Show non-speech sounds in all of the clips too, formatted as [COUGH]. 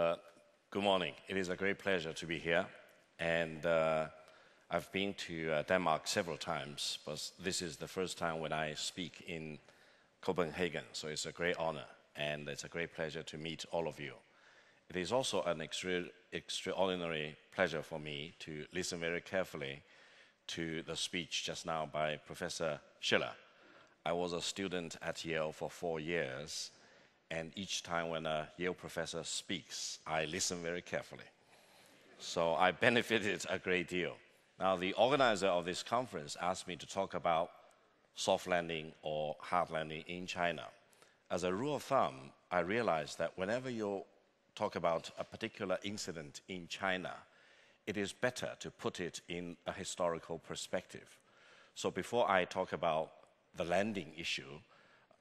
uh, good morning. It is a great pleasure to be here. And uh, I've been to uh, Denmark several times, but this is the first time when I speak in Copenhagen. So it's a great honor, and it's a great pleasure to meet all of you. It is also an extra, extraordinary pleasure for me to listen very carefully to the speech just now by Professor Shiller. I was a student at Yale for four years, and each time when a Yale professor speaks, I listen very carefully. So I [LAUGHS] benefited a great deal. Now, the organizer of this conference asked me to talk about soft landing or hard landing in China. As a rule of thumb, I realized that whenever you talk about a particular incident in China, it is better to put it in a historical perspective. So before I talk about the landing issue,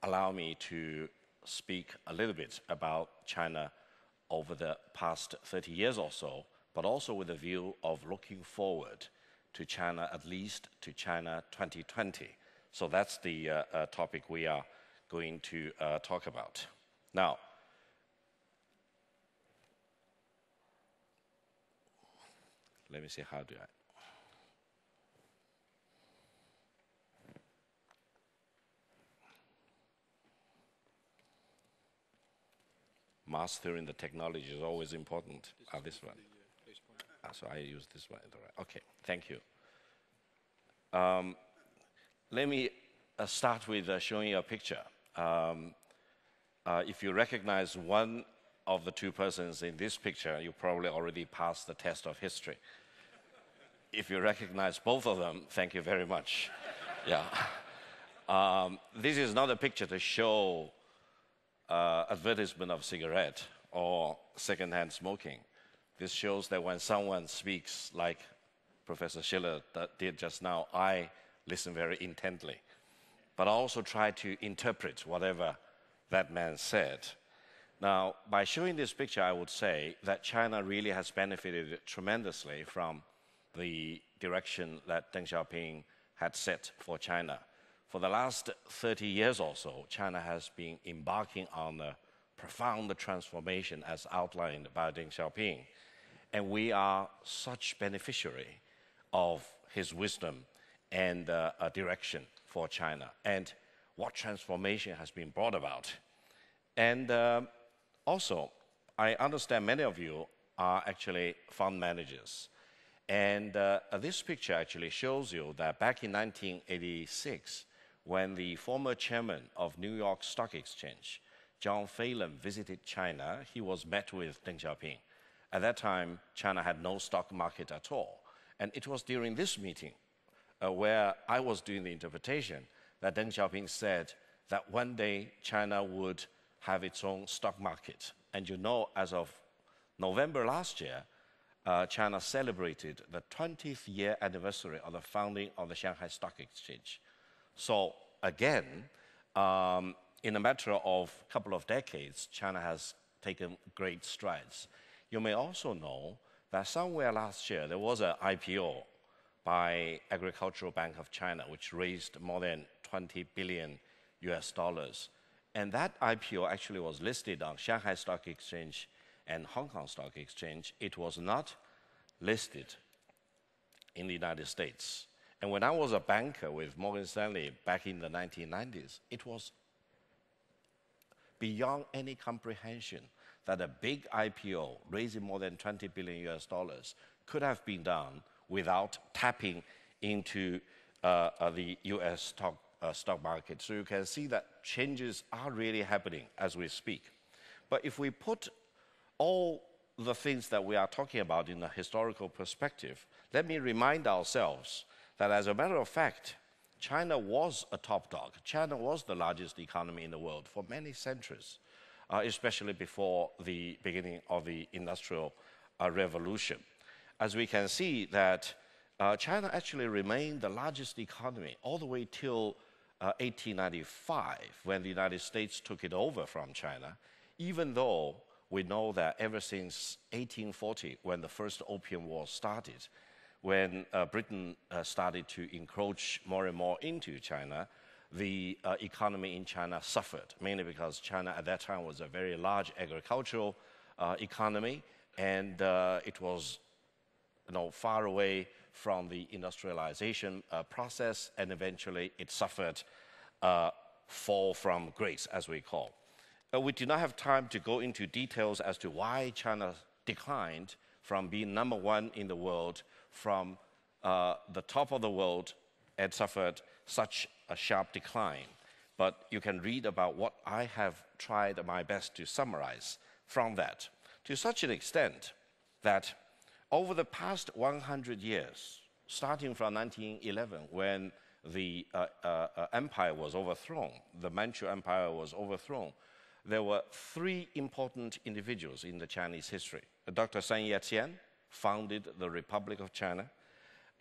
allow me to speak a little bit about China over the past 30 years or so, but also with a view of looking forward to China, at least to China 2020. So that's the uh, uh, topic we are going to uh, talk about. Now, let me see how do I. Mastering the technology is always important. This, ah, this one. Uh, ah, so I use this one. Okay, thank you. Um, let me uh, start with uh, showing you a picture. Um, uh, if you recognize one of the two persons in this picture, you probably already passed the test of history if you recognize both of them, thank you very much. [LAUGHS] yeah. Um, this is not a picture to show uh, advertisement of cigarette or secondhand smoking. This shows that when someone speaks like Professor Shiller did just now, I listen very intently, but I also try to interpret whatever that man said. Now, by showing this picture, I would say that China really has benefited tremendously from the direction that Deng Xiaoping had set for China. For the last 30 years or so, China has been embarking on a profound transformation as outlined by Deng Xiaoping. And we are such beneficiary of his wisdom and uh, a direction for China and what transformation has been brought about. And uh, also, I understand many of you are actually fund managers. And uh, this picture actually shows you that back in 1986, when the former chairman of New York Stock Exchange, John Phelan, visited China, he was met with Deng Xiaoping. At that time, China had no stock market at all. And it was during this meeting uh, where I was doing the interpretation that Deng Xiaoping said that one day China would have its own stock market. And you know, as of November last year, uh, China celebrated the 20th year anniversary of the founding of the Shanghai Stock Exchange. So again, um, in a matter of a couple of decades, China has taken great strides. You may also know that somewhere last year there was an IPO by Agricultural Bank of China, which raised more than 20 billion US dollars. And that IPO actually was listed on Shanghai Stock Exchange and Hong Kong Stock Exchange, it was not listed in the United States. And when I was a banker with Morgan Stanley back in the 1990s, it was beyond any comprehension that a big IPO raising more than 20 billion US dollars could have been done without tapping into uh, uh, the US stock, uh, stock market. So you can see that changes are really happening as we speak. But if we put all the things that we are talking about in a historical perspective, let me remind ourselves that as a matter of fact, China was a top dog. China was the largest economy in the world for many centuries, uh, especially before the beginning of the Industrial uh, Revolution. As we can see that uh, China actually remained the largest economy all the way till 1895 uh, when the United States took it over from China, even though we know that ever since 1840, when the first Opium War started, when uh, Britain uh, started to encroach more and more into China, the uh, economy in China suffered, mainly because China at that time was a very large agricultural uh, economy, and uh, it was you know, far away from the industrialization uh, process, and eventually it suffered fall from grace, as we call. We do not have time to go into details as to why China declined from being number one in the world from uh, the top of the world and suffered such a sharp decline. But you can read about what I have tried my best to summarize from that to such an extent that over the past 100 years, starting from 1911, when the uh, uh, uh, empire was overthrown, the Manchu Empire was overthrown, there were three important individuals in the Chinese history. Dr. Sun Yat-sen founded the Republic of China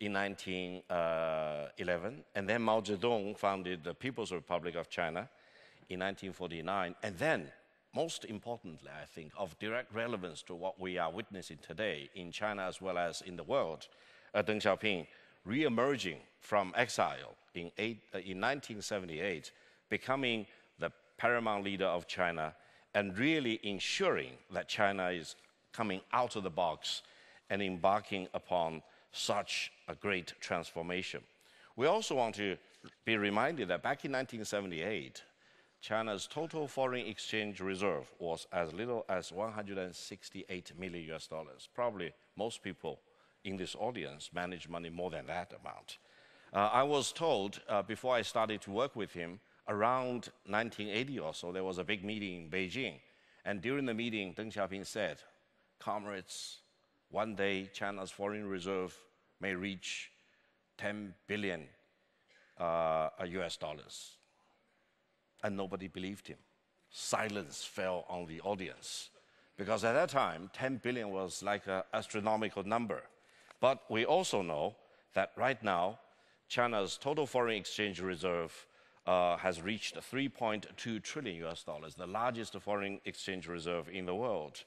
in 1911, and then Mao Zedong founded the People's Republic of China in 1949, and then most importantly, I think, of direct relevance to what we are witnessing today in China as well as in the world, uh, Deng Xiaoping re-emerging from exile in, eight, uh, in 1978, becoming the paramount leader of China and really ensuring that China is coming out of the box and embarking upon such a great transformation. We also want to be reminded that back in 1978, China's total foreign exchange reserve was as little as 168 million US dollars. Probably most people in this audience manage money more than that amount. Uh, I was told uh, before I started to work with him, around 1980 or so, there was a big meeting in Beijing. And during the meeting, Deng Xiaoping said, Comrades, one day China's foreign reserve may reach 10 billion uh, US dollars and nobody believed him. Silence fell on the audience because at that time, 10 billion was like an astronomical number. But we also know that right now, China's total foreign exchange reserve uh, has reached 3.2 trillion US dollars, the largest foreign exchange reserve in the world.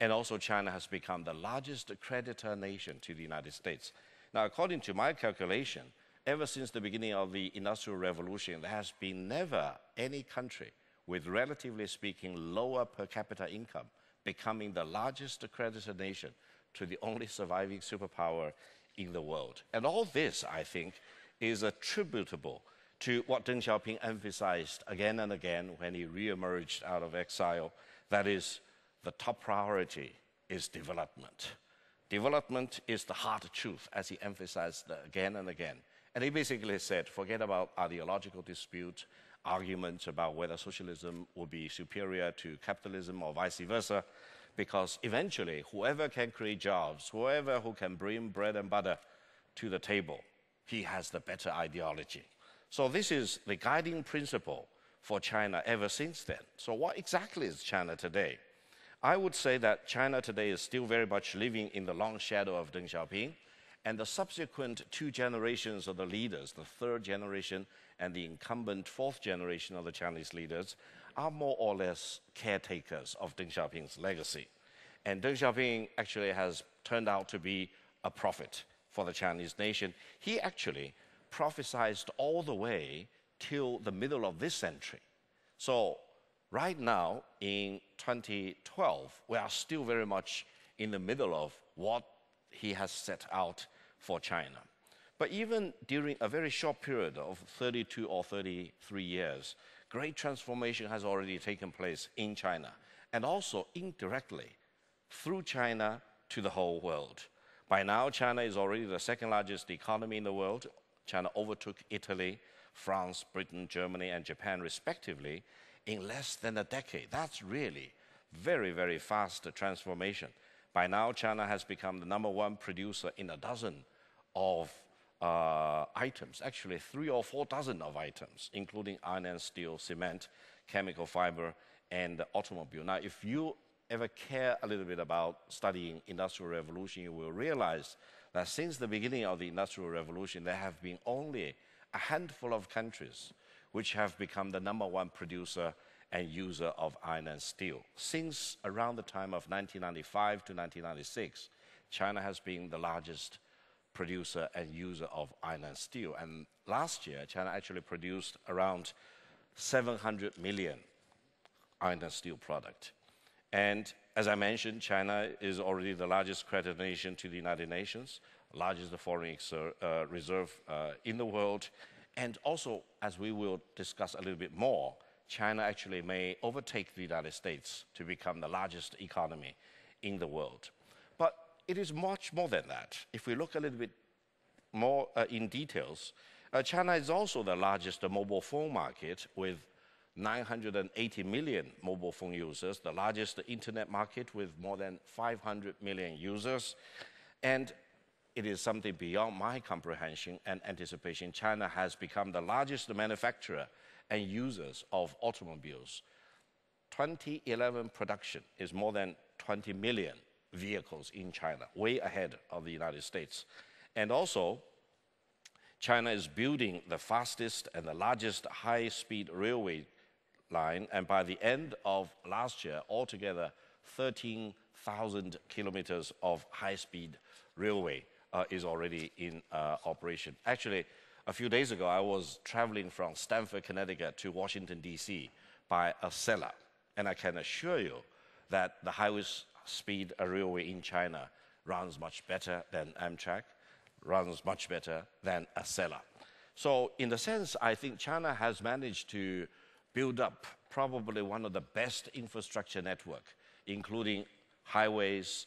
And also, China has become the largest creditor nation to the United States. Now, according to my calculation, ever since the beginning of the Industrial Revolution, there has been never any country with, relatively speaking, lower per capita income becoming the largest creditor nation to the only surviving superpower in the world. And all this, I think, is attributable to what Deng Xiaoping emphasized again and again when he reemerged out of exile. That is, the top priority is development. Development is the hard truth, as he emphasized again and again. And he basically said, forget about ideological dispute, arguments about whether socialism will be superior to capitalism or vice versa, because eventually, whoever can create jobs, whoever who can bring bread and butter to the table, he has the better ideology. So this is the guiding principle for China ever since then. So what exactly is China today? I would say that China today is still very much living in the long shadow of Deng Xiaoping and the subsequent two generations of the leaders, the third generation and the incumbent fourth generation of the Chinese leaders, are more or less caretakers of Deng Xiaoping's legacy. And Deng Xiaoping actually has turned out to be a prophet for the Chinese nation. He actually prophesied all the way till the middle of this century. So, right now in 2012, we are still very much in the middle of what he has set out for China. But even during a very short period of 32 or 33 years, great transformation has already taken place in China and also indirectly through China to the whole world. By now, China is already the second largest economy in the world. China overtook Italy, France, Britain, Germany, and Japan, respectively, in less than a decade. That's really very, very fast transformation. By now, China has become the number one producer in a dozen of uh, items, actually three or four dozen of items, including iron and steel, cement, chemical fiber, and automobile. Now, if you ever care a little bit about studying industrial revolution, you will realize that since the beginning of the industrial revolution, there have been only a handful of countries which have become the number one producer and user of iron and steel. Since around the time of 1995 to 1996, China has been the largest producer and user of iron and steel. And last year, China actually produced around 700 million iron and steel product. And as I mentioned, China is already the largest credit nation to the United Nations, largest foreign uh, reserve uh, in the world. And also, as we will discuss a little bit more, China actually may overtake the United States to become the largest economy in the world. But it is much more than that. If we look a little bit more uh, in details, uh, China is also the largest mobile phone market with 980 million mobile phone users, the largest internet market with more than 500 million users. And it is something beyond my comprehension and anticipation. China has become the largest manufacturer and users of automobiles. 2011 production is more than 20 million vehicles in China, way ahead of the United States. And also, China is building the fastest and the largest high speed railway line, and by the end of last year, altogether 13,000 kilometers of high speed railway uh, is already in uh, operation. Actually, a few days ago, I was traveling from Stamford, Connecticut to Washington, D.C. by Acela, and I can assure you that the highest speed railway in China runs much better than Amtrak, runs much better than Acela. So in the sense, I think China has managed to build up probably one of the best infrastructure network, including highways,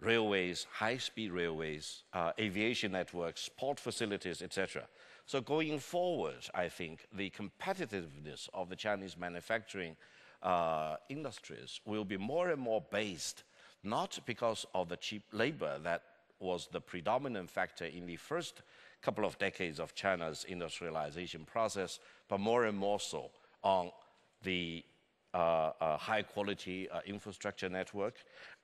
railways, high-speed railways, uh, aviation networks, port facilities, etc. So going forward, I think the competitiveness of the Chinese manufacturing uh, industries will be more and more based not because of the cheap labor that was the predominant factor in the first couple of decades of China's industrialization process, but more and more so on the high quality uh, infrastructure network,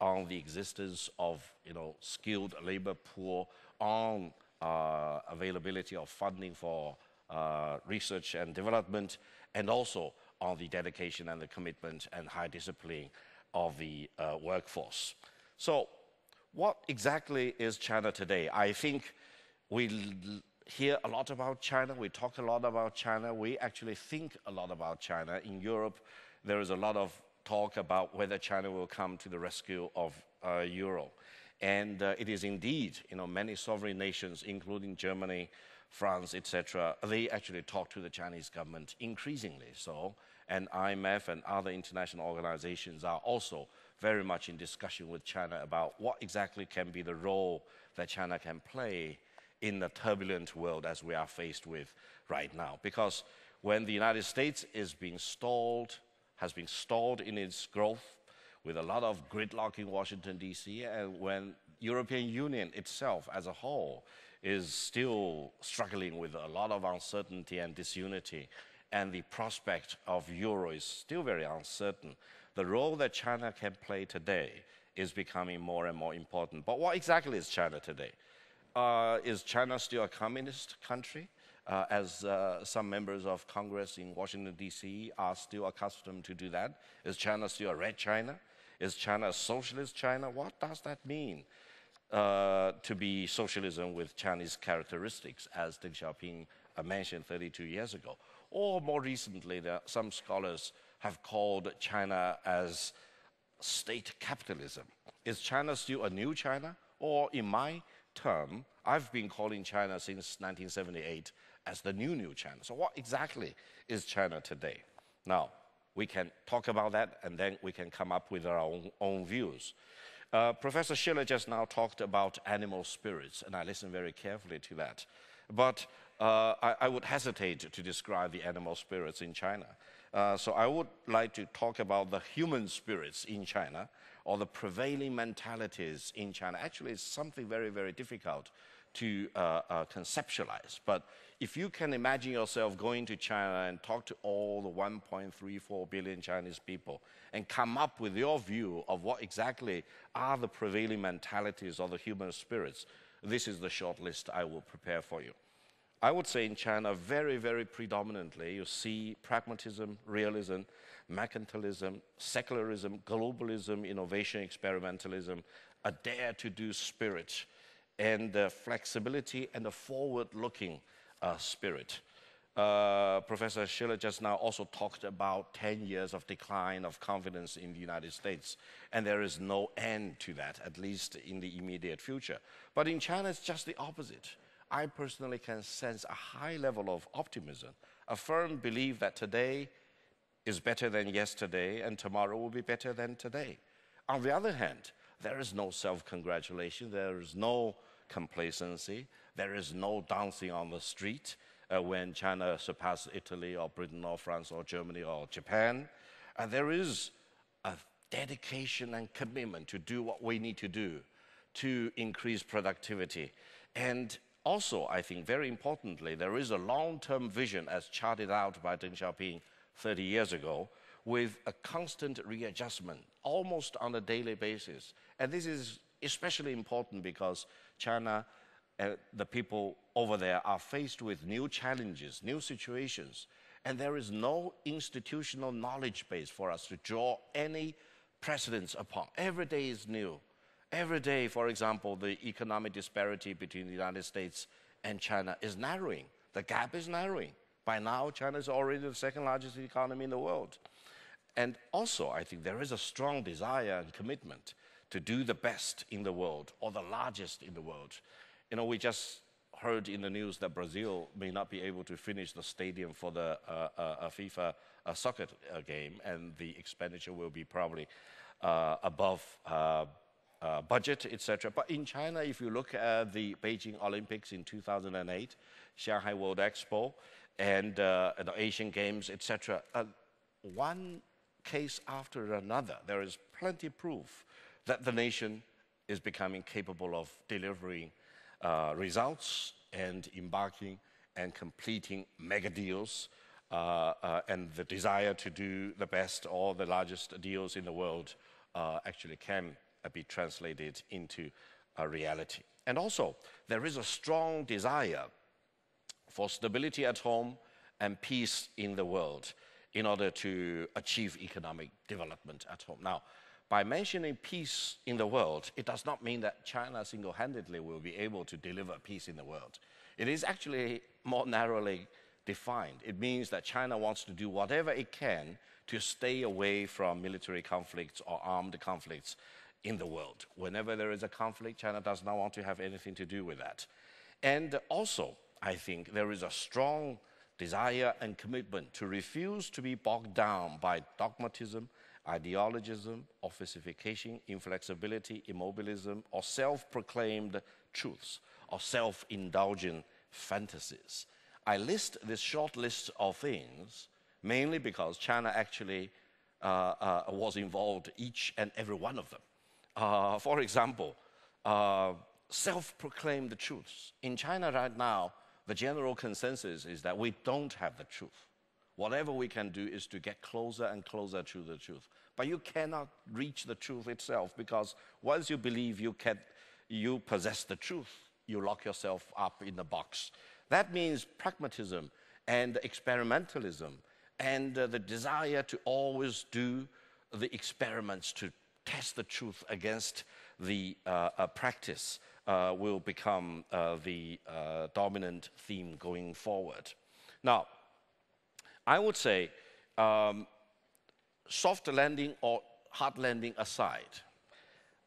on the existence of you know, skilled labor pool, on uh, availability of funding for uh, research and development, and also on the dedication and the commitment and high discipline of the workforce. So what exactly is China today? I think we hear a lot about China, we talk a lot about China, we actually think a lot about China. In Europe, there is a lot of talk about whether China will come to the rescue of uh, Euro. And uh, it is indeed, you know, many sovereign nations, including Germany, France, etc., they actually talk to the Chinese government increasingly so. And IMF and other international organizations are also very much in discussion with China about what exactly can be the role that China can play in the turbulent world as we are faced with right now. Because when the United States is being stalled, has been stalled in its growth with a lot of gridlock in Washington, D.C., and when European Union itself as a whole is still struggling with a lot of uncertainty and disunity, and the prospect of euro is still very uncertain, the role that China can play today is becoming more and more important. But what exactly is China today? Uh, is China still a communist country? Uh, as uh, some members of Congress in Washington, D.C. are still accustomed to do that? Is China still a red China? Is China a socialist China? What does that mean uh, to be socialism with Chinese characteristics, as Deng Xiaoping uh, mentioned 32 years ago? Or more recently, there, some scholars have called China as state capitalism. Is China still a new China? Or in my term, I've been calling China since 1978 as the new, new China. So what exactly is China today? Now, we can talk about that and then we can come up with our own, own views. Uh, Professor Shiller just now talked about animal spirits, and I listened very carefully to that. But uh, I, I, would hesitate to describe the animal spirits in China. Uh, so I would like to talk about the human spirits in China or the prevailing mentalities in China. Actually, it's something very, very difficult to uh, uh, conceptualize. But if you can imagine yourself going to China and talk to all the 1.34 billion Chinese people and come up with your view of what exactly are the prevailing mentalities of the human spirits, this is the short list I will prepare for you. I would say in China, very, very predominantly, you see pragmatism, realism, mercantilism, secularism, globalism, innovation, experimentalism, a dare to do spirit, and uh, flexibility and a forward looking uh, spirit. uh, Professor Shiller just now also talked about 10 years of decline of confidence in the United States, and there is no end to that, at least in the immediate future. But in China, it's just the opposite. I personally can sense a high level of optimism, a firm belief that today is better than yesterday and tomorrow will be better than today. On the other hand, there is no self congratulation, there is no complacency, there is no dancing on the street uh, when China surpasses Italy or Britain or France or Germany or Japan. And there is a dedication and commitment to do what we need to do to increase productivity. And also, I think very importantly, there is a long term vision as charted out by Deng Xiaoping 30 years ago with a constant readjustment almost on a daily basis. And this is especially important because China uh, the people over there are faced with new challenges, new situations, and there is no institutional knowledge base for us to draw any precedents upon. Every day is new. Every day, for example, the economic disparity between the United States and China is narrowing. The gap is narrowing. By now, China is already the second largest economy in the world. And also, I think there is a strong desire and commitment to do the best in the world or the largest in the world. You know, we just heard in the news that Brazil may not be able to finish the stadium for the uh, uh, FIFA uh, soccer uh, game, and the expenditure will be probably uh, above uh, budget, etc. But in China, if you look at the Beijing Olympics in 2008, Shanghai World Expo, and the Asian Games, etc., one case after another, there is plenty of proof that the nation is becoming capable of delivering uh, results and embarking and completing mega deals uh, uh, and the desire to do the best or the largest deals in the world uh, actually can be translated into a reality. And also, there is a strong desire for stability at home and peace in the world in order to achieve economic development at home. Now, by mentioning peace in the world, it does not mean that China single handedly will be able to deliver peace in the world. It is actually more narrowly defined. It means that China wants to do whatever it can to stay away from military conflicts or armed conflicts in the world. Whenever there is a conflict, China does not want to have anything to do with that. And also, I think there is a strong desire and commitment to refuse to be bogged down by dogmatism ideologism, officification, inflexibility, immobilism, or self proclaimed truths, or self indulgent fantasies. I list this short list of things mainly because China actually uh, uh, was involved each and every one of them. Uh, for example, uh, self proclaimed truths. In China right now, the general consensus is that we don't have the truth. Whatever we can do is to get closer and closer to the truth. But you cannot reach the truth itself because once you believe you, can, you possess the truth, you lock yourself up in a box. That means pragmatism and experimentalism and uh, the desire to always do the experiments to test the truth against the uh, uh, practice uh, will become uh, the uh, dominant theme going forward. Now, I would say um, soft landing or hard landing aside,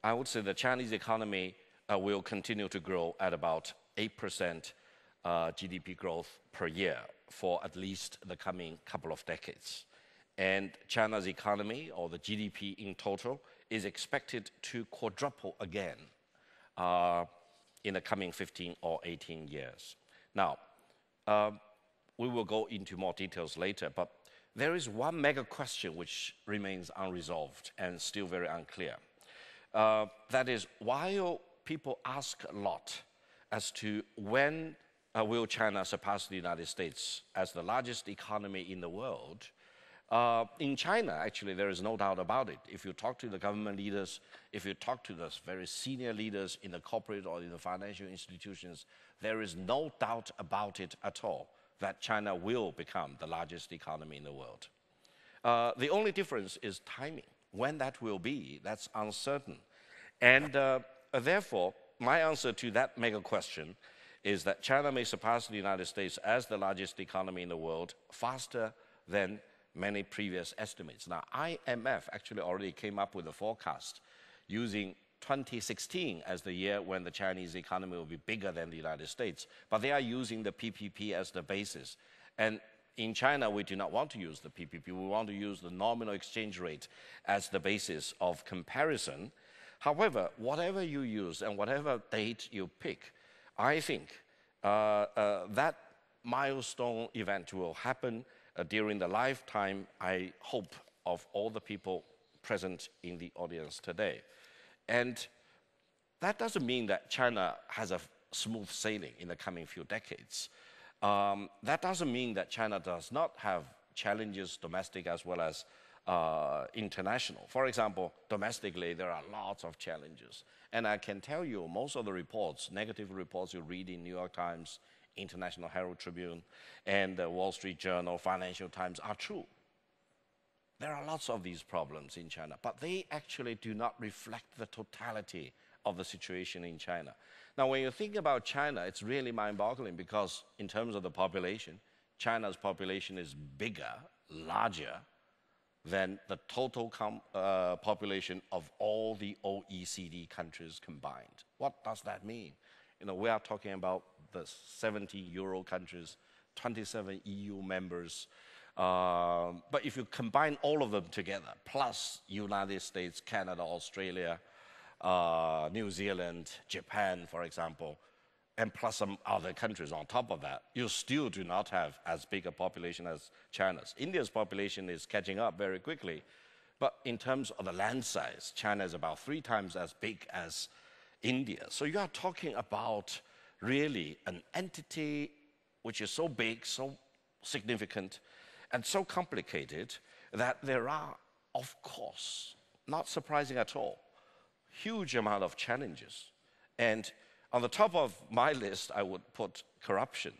I would say the Chinese economy uh, will continue to grow at about 8% uh, GDP growth per year for at least the coming couple of decades. And China's economy, or the GDP in total, is expected to quadruple again uh, in the coming 15 or 18 years. Now, uh, we will go into more details later, but there is one mega question which remains unresolved and still very unclear. Uh, that is, while people ask a lot as to when uh, will China surpass the United States as the largest economy in the world, uh, in China, actually, there is no doubt about it. If you talk to the government leaders, if you talk to the very senior leaders in the corporate or in the financial institutions, there is no doubt about it at all that China will become the largest economy in the world. Uh, the only difference is timing. When that will be, that's uncertain. And uh, therefore, my answer to that mega question is that China may surpass the United States as the largest economy in the world faster than many previous estimates. Now, IMF actually already came up with a forecast using 2016 as the year when the Chinese economy will be bigger than the United States, but they are using the PPP as the basis. And in China, we do not want to use the PPP. We want to use the nominal exchange rate as the basis of comparison. However, whatever you use and whatever date you pick, I think uh, uh, that milestone event will happen uh, during the lifetime, I hope, of all the people present in the audience today. And that doesn't mean that China has a smooth sailing in the coming few decades. Um, that doesn't mean that China does not have challenges, domestic as well as uh, international. For example, domestically, there are lots of challenges. And I can tell you, most of the reports, negative reports you read in New York Times, International Herald Tribune, and the Wall Street Journal, Financial Times are true. There are lots of these problems in China, but they actually do not reflect the totality of the situation in China. Now, when you think about China, it's really mind boggling because, in terms of the population, China's population is bigger, larger than the total uh, population of all the OECD countries combined. What does that mean? You know, we are talking about the 70 Euro countries, 27 EU members, um, but if you combine all of them together, plus United States, Canada, Australia, uh, New Zealand, Japan, for example, and plus some other countries on top of that, you still do not have as big a population as China's. India's population is catching up very quickly, but in terms of the land size, China is about three times as big as India. So you are talking about really an entity which is so big, so significant, and so complicated that there are, of course, not surprising at all, huge amount of challenges. And on the top of my list, I would put corruption,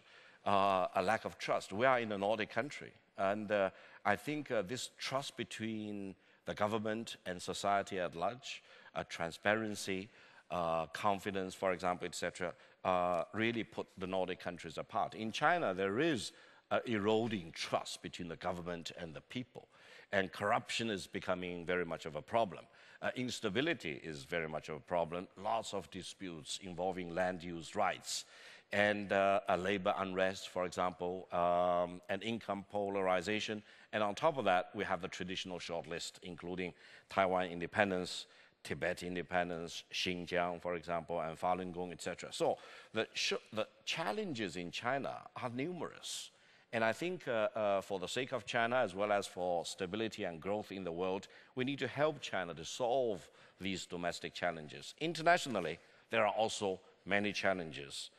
uh, a lack of trust. We are in a Nordic country, and uh, I think uh, this trust between the government and society at large, uh, transparency, uh, confidence, for example, etc., uh, really put the Nordic countries apart. In China, there is uh, eroding trust between the government and the people. And corruption is becoming very much of a problem. Uh, instability is very much of a problem. Lots of disputes involving land use rights and uh, a labor unrest, for example, um, and income polarization. And on top of that, we have the traditional short list, including Taiwan independence, Tibet independence, Xinjiang, for example, and Falun Gong, etc. So the, the challenges in China are numerous. And I think uh, uh, for the sake of China, as well as for stability and growth in the world, we need to help China to solve these domestic challenges. Internationally, there are also many challenges.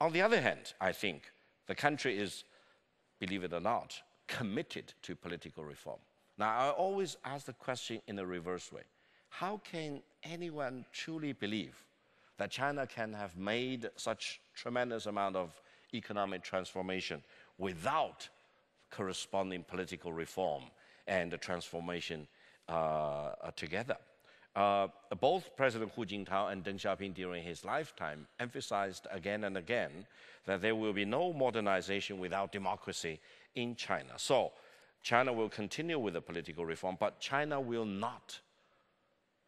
On the other hand, I think the country is, believe it or not, committed to political reform. Now, I always ask the question in a reverse way. How can anyone truly believe that China can have made such tremendous amount of economic transformation without corresponding political reform and transformation uh, together. Uh, both President Hu Jintao and Deng Xiaoping during his lifetime emphasized again and again that there will be no modernization without democracy in China. So China will continue with the political reform, but China will not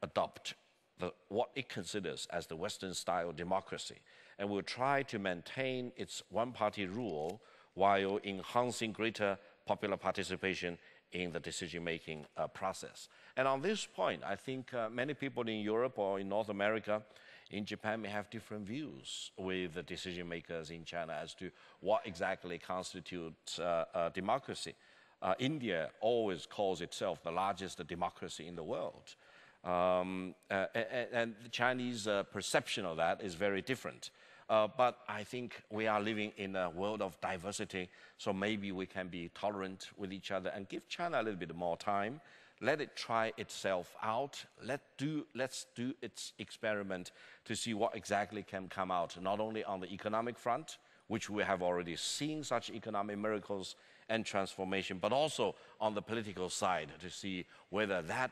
adopt the, what it considers as the Western style democracy and will try to maintain its one party rule while enhancing greater popular participation in the decision-making uh, process. And on this point, I think uh, many people in Europe or in North America, in Japan may have different views with the decision makers in China as to what exactly constitutes uh, democracy. Uh, India always calls itself the largest democracy in the world. Um, uh, and, and, the Chinese uh, perception of that is very different. Uh, but I think we are living in a world of diversity, so maybe we can be tolerant with each other and give China a little bit more time. Let it try itself out. Let do, let's do its experiment to see what exactly can come out, not only on the economic front, which we have already seen such economic miracles and transformation, but also on the political side to see whether that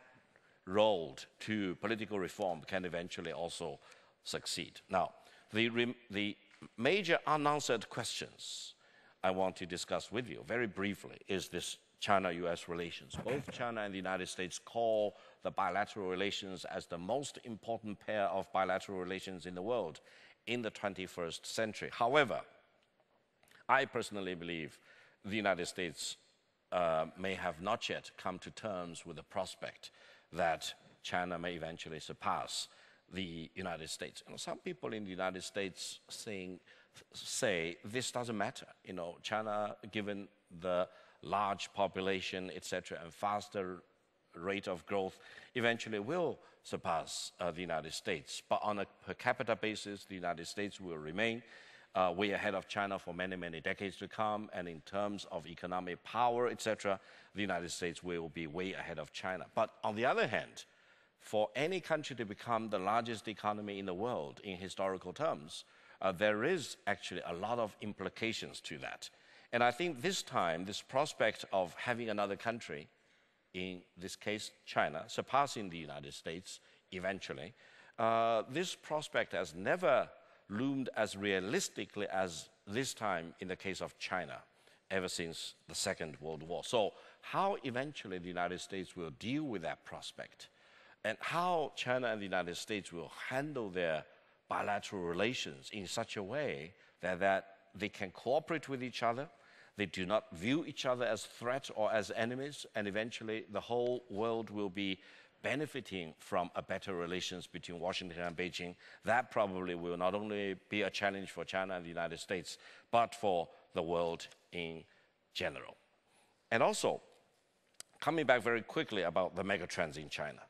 road to political reform can eventually also succeed. Now, the, the major unanswered questions I want to discuss with you very briefly is this China US relations. Both China and the United States call the bilateral relations as the most important pair of bilateral relations in the world in the 21st century. However, I personally believe the United States uh, may have not yet come to terms with the prospect that China may eventually surpass the United States. You know, some people in the United States saying, say this doesn't matter. You know, China, given the large population, etc., and faster rate of growth, eventually will surpass uh, the United States. But on a per capita basis, the United States will remain uh, way ahead of China for many, many decades to come. And in terms of economic power, etc., the United States will be way ahead of China. But on the other hand, for any country to become the largest economy in the world in historical terms, uh, there is actually a lot of implications to that. And I think this time, this prospect of having another country, in this case China, surpassing the United States eventually, uh, this prospect has never loomed as realistically as this time in the case of China ever since the Second World War. So, how eventually the United States will deal with that prospect, and how China and the United States will handle their bilateral relations in such a way that, that they can cooperate with each other, they do not view each other as threats or as enemies, and eventually the whole world will be benefiting from a better relations between Washington and Beijing. That probably will not only be a challenge for China and the United States, but for the world in general. And also, coming back very quickly about the megatrends in China.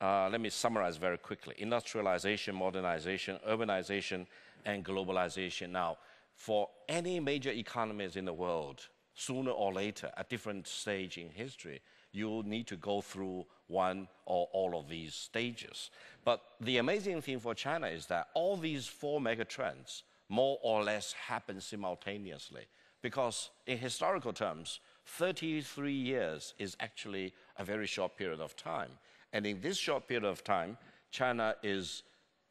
Uh, let me summarize very quickly. Industrialization, modernization, urbanization, and globalization. Now, for any major economies in the world, sooner or later, at different stage in history, you need to go through one or all of these stages. But the amazing thing for China is that all these four megatrends more or less happen simultaneously. Because in historical terms, 33 years is actually a very short period of time. And in this short period of time, China is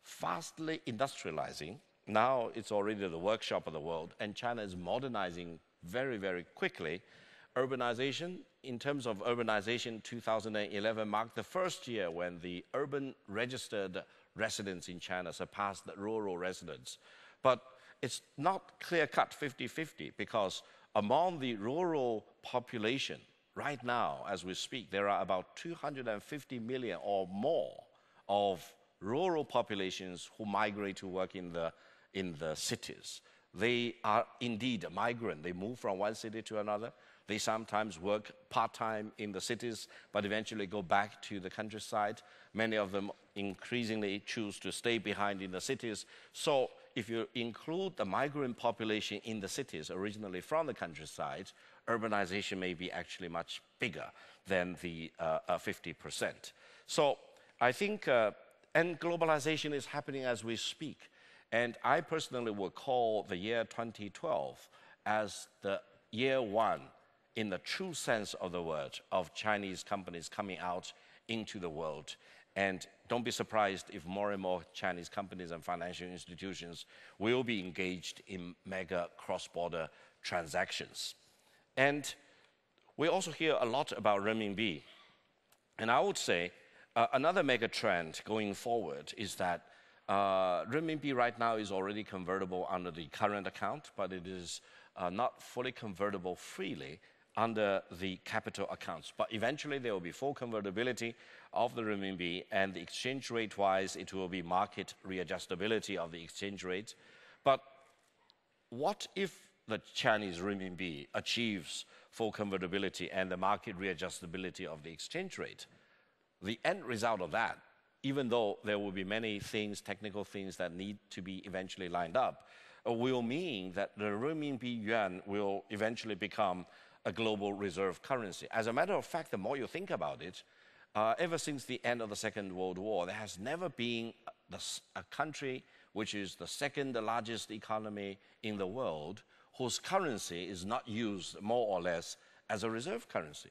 fastly industrializing. Now it's already the workshop of the world, and China is modernizing very, very quickly. Urbanization, in terms of urbanization, 2011 marked the first year when the urban registered residents in China surpassed the rural residents. But it's not clear cut 50 50 because among the rural population, right now, as we speak, there are about 250 million or more of rural populations who migrate to work in the, in the cities. They are indeed a migrant. They move from one city to another. They sometimes work part time in the cities, but eventually go back to the countryside. Many of them increasingly choose to stay behind in the cities. So, if you include the migrant population in the cities originally from the countryside, urbanization may be actually much bigger than the uh, uh, 50%. So I think, uh, and globalization is happening as we speak. And I personally would call the year 2012 as the year one, in the true sense of the word, of Chinese companies coming out into the world. And don't be surprised if more and more Chinese companies and financial institutions will be engaged in mega cross border transactions. And we also hear a lot about renminbi. And I would say uh, another mega trend going forward is that uh, renminbi right now is already convertible under the current account, but it is uh, not fully convertible freely under the capital accounts. But eventually there will be full convertibility of the renminbi, and the exchange rate wise, it will be market readjustability of the exchange rate. But what if the Chinese renminbi achieves full convertibility and the market readjustability of the exchange rate. The end result of that, even though there will be many things, technical things that need to be eventually lined up, will mean that the renminbi yuan will eventually become a global reserve currency. As a matter of fact, the more you think about it, uh, ever since the end of the Second World War, there has never been a, a country which is the second largest economy in the world whose currency is not used more or less as a reserve currency.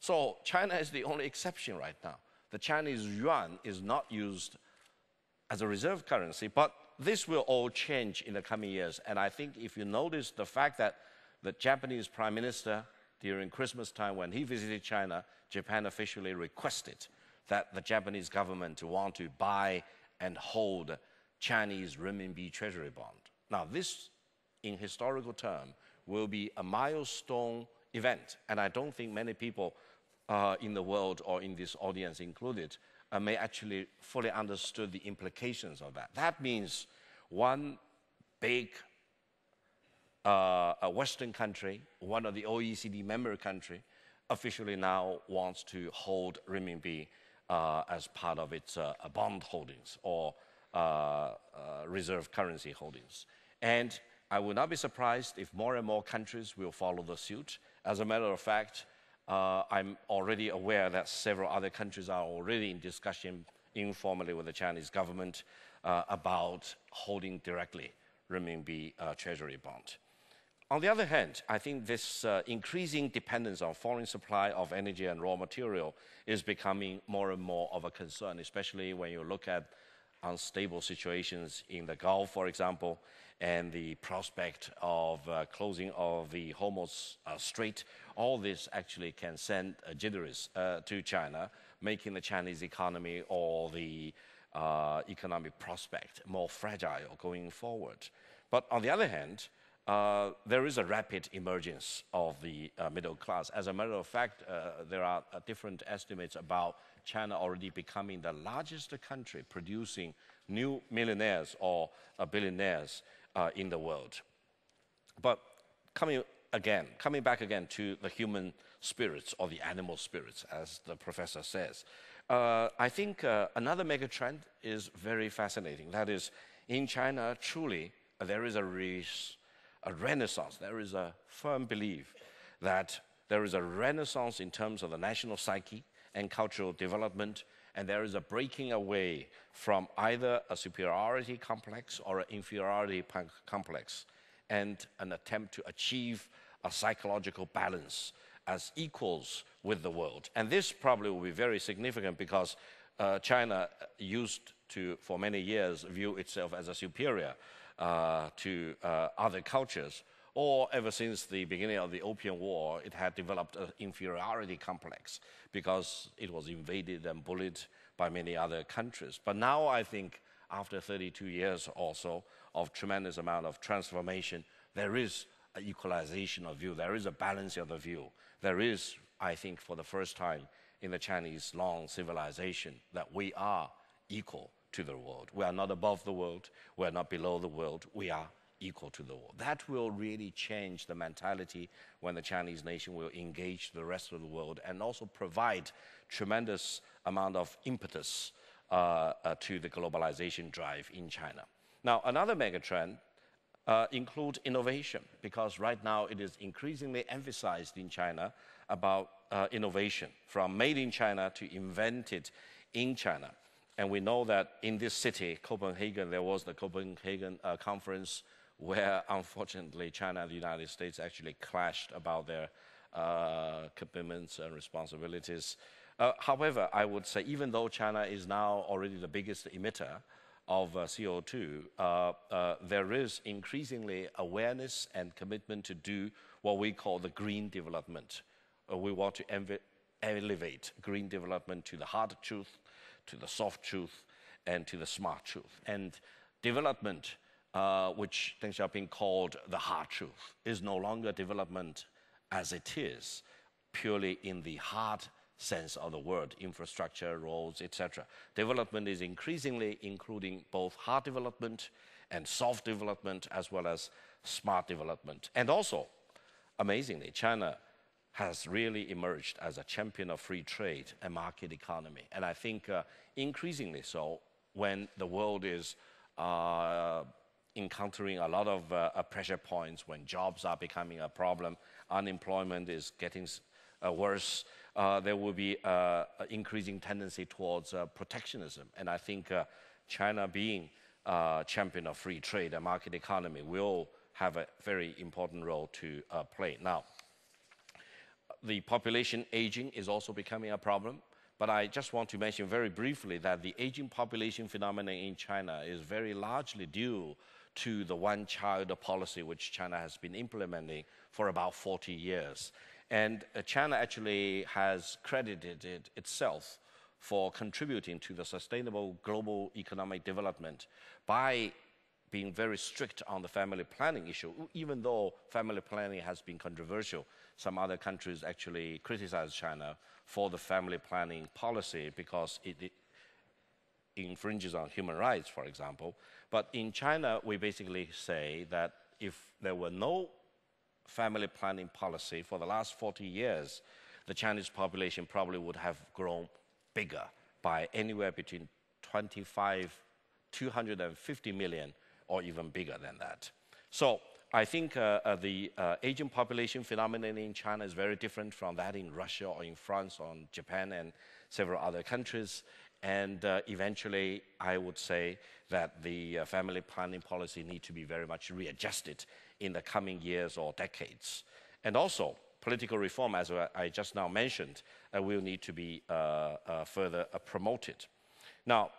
So China is the only exception right now. The Chinese yuan is not used as a reserve currency, but this will all change in the coming years. And I think if you notice the fact that the Japanese Prime Minister, during Christmas time when he visited China, Japan officially requested that the Japanese government want to buy and hold Chinese renminbi treasury bond. Now, this, in historical term, will be a milestone event, and I don't think many people uh, in the world or in this audience included uh, may actually fully understood the implications of that. That means one big uh, a Western country, one of the OECD member country, officially now wants to hold renminbi uh, as part of its uh, bond holdings or uh, uh, reserve currency holdings. And I would not be surprised if more and more countries will follow the suit. As a matter of fact, uh, I'm already aware that several other countries are already in discussion informally with the Chinese government about holding directly renminbi treasury bond. On the other hand, I think this uh, increasing dependence on foreign supply of energy and raw material is becoming more and more of a concern, especially when you look at unstable situations in the Gulf, for example, and the prospect of uh, closing of the Hormuz uh, Strait. All this actually can send uh, jitteries uh, to China, making the Chinese economy or the uh, economic prospect more fragile going forward. But on the other hand, uh, there is a rapid emergence of the uh, middle class. As a matter of fact, uh, there are uh, different estimates about China already becoming the largest country producing new millionaires or uh, billionaires in the world. But coming again, coming back again to the human spirits or the animal spirits, as the professor says, I think another mega trend is very fascinating. That is, in China, truly, there is a race a renaissance. There is a firm belief that there is a renaissance in terms of the national psyche and cultural development, and there is a breaking away from either a superiority complex or an inferiority complex, and an attempt to achieve a psychological balance as equals with the world. And this probably will be very significant because uh, China used to, for many years, view itself as a superior uh, to uh, other cultures, or ever since the beginning of the Opium War, it had developed an inferiority complex because it was invaded and bullied by many other countries. But now I think after 32 years or so of tremendous amount of transformation, there is an equalization of view. There is a balance of the view. There is, I think, for the first time in the Chinese long civilization, that we are equal to the world. We are not above the world. We are not below the world. We are equal to the world. That will really change the mentality when the Chinese nation will engage the rest of the world and also provide tremendous amount of impetus uh, uh, to the globalization drive in China. Now, another megatrend uh, includes innovation because right now it is increasingly emphasized in China about uh, innovation from made in China to invented in China. And we know that in this city, Copenhagen, there was the Copenhagen uh, conference where [LAUGHS] unfortunately China and the United States actually clashed about their uh, commitments and responsibilities. Uh, however, I would say even though China is now already the biggest emitter of uh, CO2, uh, uh, there is increasingly awareness and commitment to do what we call the green development. Uh, we want to elevate green development to the hard truth to the soft truth, and to the smart truth. And development, uh, which Deng Xiaoping called the hard truth, is no longer development as it is, purely in the hard sense of the word, infrastructure, roads, etc. Development is increasingly including both hard development and soft development, as well as smart development. And also, amazingly, China has really emerged as a champion of free trade and market economy. And I think uh, increasingly so when the world is uh, encountering a lot of uh, uh pressure points, when jobs are becoming a problem, unemployment is getting uh, worse, uh, there will be an increasing tendency towards protectionism. And I think China being a champion of free trade and market economy will have a very important role to play. Now, the population aging is also becoming a problem. But I just want to mention very briefly that the aging population phenomenon in China is very largely due to the one child policy which China has been implementing for about 40 years. And uh, China actually has credited it itself for contributing to the sustainable global economic development by being very strict on the family planning issue, even though family planning has been controversial. Some other countries actually criticize China for the family planning policy because it, it infringes on human rights, for example. But in China, we basically say that if there were no family planning policy for the last 40 years, the Chinese population probably would have grown bigger by anywhere between 25, 250 million, or even bigger than that. So I think uh, uh, the uh, aging population phenomenon in China is very different from that in Russia or in France or in Japan and several other countries. And uh, eventually, I would say that the uh, family planning policy need to be very much readjusted in the coming years or decades. And also, political reform, as I just now mentioned, uh, will need to be further promoted. Now,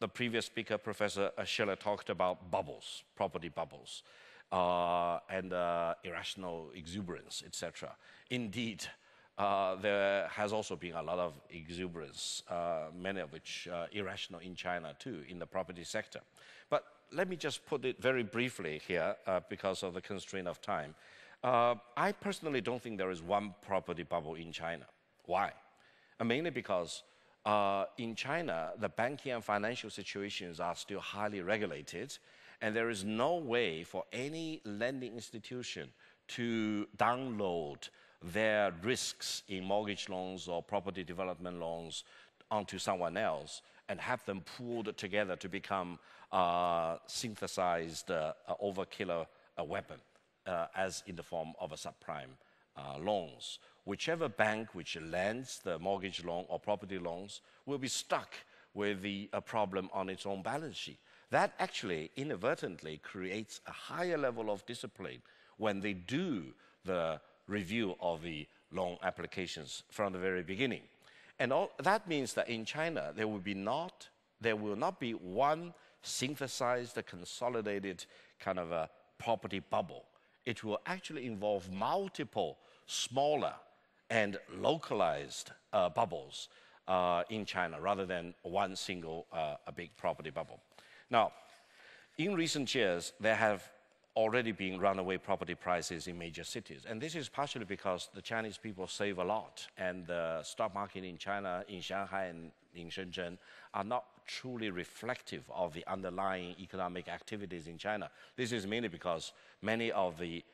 the previous speaker, Professor Shiller, talked about bubbles, property bubbles, uh, and irrational exuberance, etc. Indeed, there has also been a lot of exuberance, many of which irrational in China too, in the property sector. But let me just put it very briefly here uh, because of the constraint of time. Uh, I personally don't think there is one property bubble in China. Why? Uh, mainly because uh, in China, the banking and financial situations are still highly regulated, and there is no way for any lending institution to download their risks in mortgage loans or property development loans onto someone else and have them pooled together to become uh, synthesized uh, overkiller uh, weapon, uh, as in the form of a subprime uh, loans. Whichever bank which lends the mortgage loan or property loans will be stuck with the problem on its own balance sheet. That actually inadvertently creates a higher level of discipline when they do the review of the loan applications from the very beginning. And all, that means that in China, there will, be not, there will not be one synthesized, consolidated kind of a property bubble. It will actually involve multiple smaller and localized uh, bubbles uh, in China rather than one single uh, big property bubble. Now, in recent years, there have already been runaway property prices in major cities. And this is partially because the Chinese people save a lot, and the stock market in China, in Shanghai and in Shenzhen, are not truly reflective of the underlying economic activities in China. This is mainly because many of the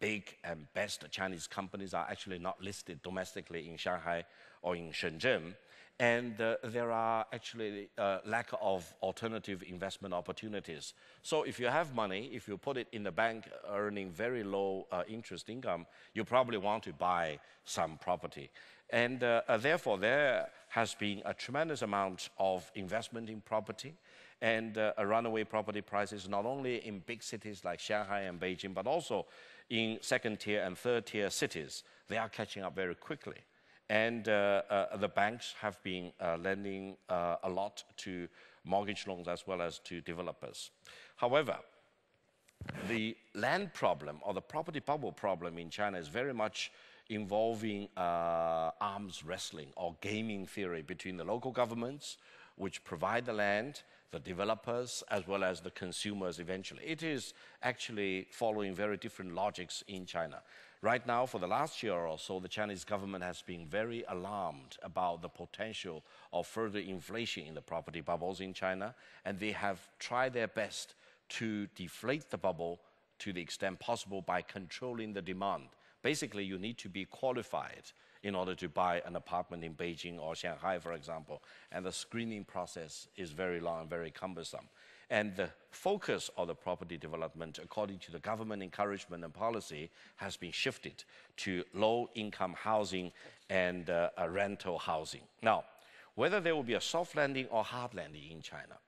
big and best Chinese companies are actually not listed domestically in Shanghai or in Shenzhen and uh, there are actually uh, lack of alternative investment opportunities. So if you have money, if you put it in the bank earning very low uh, interest income, you probably want to buy some property. And uh, uh, therefore, there has been a tremendous amount of investment in property and uh, a runaway property prices, not only in big cities like Shanghai and Beijing, but also in second tier and third tier cities. They are catching up very quickly. And uh, uh, the banks have been uh, lending a lot to mortgage loans as well as to developers. However, the land problem or the property bubble problem in China is very much involving uh, arms wrestling or gaming theory between the local governments, which provide the land, the developers, as well as the consumers eventually. It is actually following very different logics in China. Right now, for the last year or so, the Chinese government has been very alarmed about the potential of further inflation in the property bubbles in China, and they have tried their best to deflate the bubble to the extent possible by controlling the demand. Basically, you need to be qualified in order to buy an apartment in Beijing or Shanghai, for example, and the screening process is very long and very cumbersome. And the focus of the property development, according to the government encouragement and policy, has been shifted to low income housing and uh, rental housing. Now, whether there will be a soft landing or hard landing in China,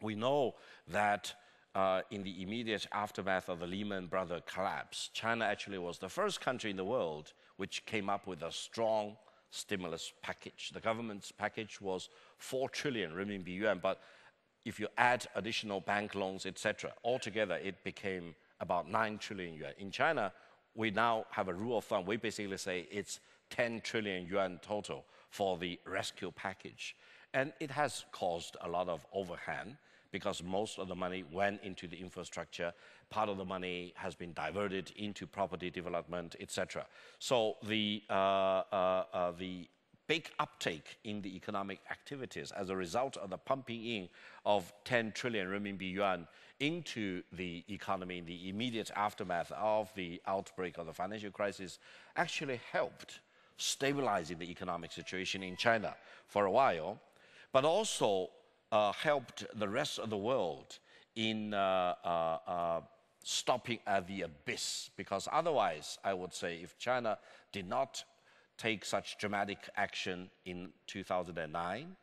we know that uh, in the immediate aftermath of the Lehman Brothers collapse, China actually was the first country in the world which came up with a strong stimulus package. The government's package was 4 trillion renminbi yuan, but if you add additional bank loans, etc., altogether it became about 9 trillion yuan. In China, we now have a rule of thumb. We basically say it's 10 trillion yuan total for the rescue package. And it has caused a lot of overhang because most of the money went into the infrastructure. Part of the money has been diverted into property development, etc. So the, uh, uh, uh, the big uptake in the economic activities as a result of the pumping in of 10 trillion renminbi yuan into the economy in the immediate aftermath of the outbreak of the financial crisis actually helped stabilizing the economic situation in China for a while, but also uh, helped the rest of the world in uh, uh, uh, stopping at the abyss. Because otherwise, I would say, if China did not take such dramatic action in 2009,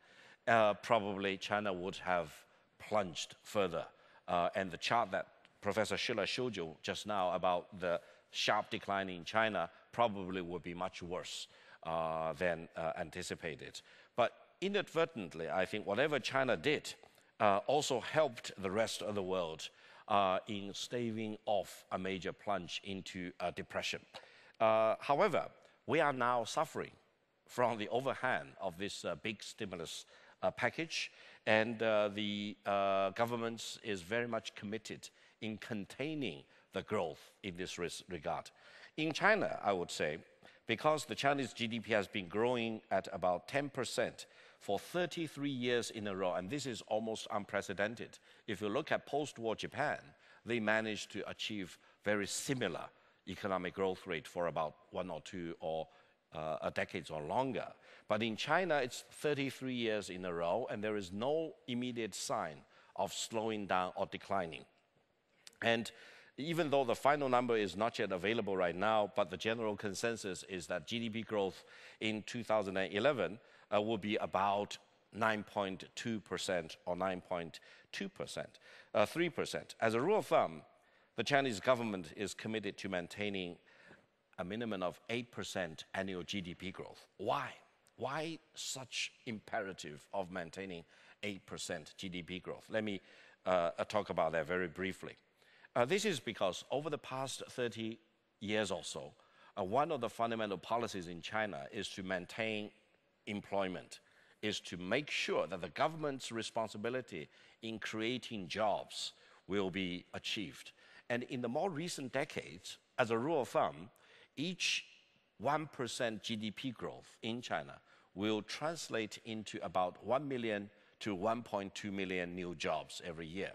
uh, probably China would have plunged further. Uh, and the chart that Professor Shiller showed you just now about the sharp decline in China probably would be much worse uh, than uh, anticipated. But inadvertently, I think whatever China did uh, also helped the rest of the world uh, in staving off a major plunge into depression. Uh, however, we are now suffering from the overhang of this uh, big stimulus uh, package, and uh, the uh, government is very much committed in containing the growth in this regard. In China, I would say, because the Chinese GDP has been growing at about 10% for 33 years in a row, and this is almost unprecedented. If you look at post-war Japan, they managed to achieve very similar economic growth rate for about one or two or uh, decades or longer. But in China, it's 33 years in a row, and there is no immediate sign of slowing down or declining. And even though the final number is not yet available right now, but the general consensus is that GDP growth in 2011 uh, will be about 9.2% or 9.2%, uh, 3%. As a rule of thumb, the Chinese government is committed to maintaining a minimum of 8% annual GDP growth. Why? Why such imperative of maintaining 8% GDP growth? Let me uh, talk about that very briefly. Uh, this is because over the past 30 years or so, uh, one of the fundamental policies in China is to maintain employment, is to make sure that the government's responsibility in creating jobs will be achieved. And in the more recent decades, as a rule of thumb, each 1% GDP growth in China will translate into about 1 million to 1.2 million new jobs every year.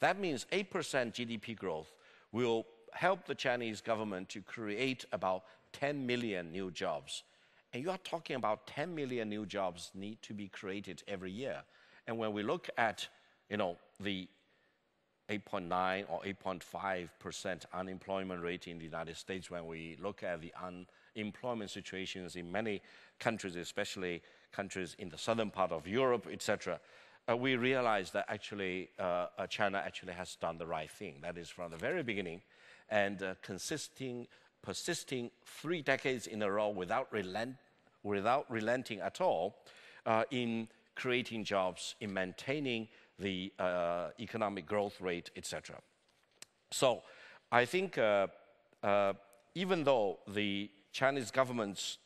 That means 8% GDP growth will help the Chinese government to create about 10 million new jobs. And you are talking about 10 million new jobs need to be created every year. And when we look at, you know, the 8.9 or 8.5% unemployment rate in the United States, when we look at the unemployment situations in many countries, especially countries in the southern part of Europe, etc., uh, we realize that actually uh, uh, China actually has done the right thing. That is from the very beginning, and uh, consisting, persisting three decades in a row without, relent, without relenting at all uh, in creating jobs, in maintaining the uh, economic growth rate, etc. So I think even though the Chinese government's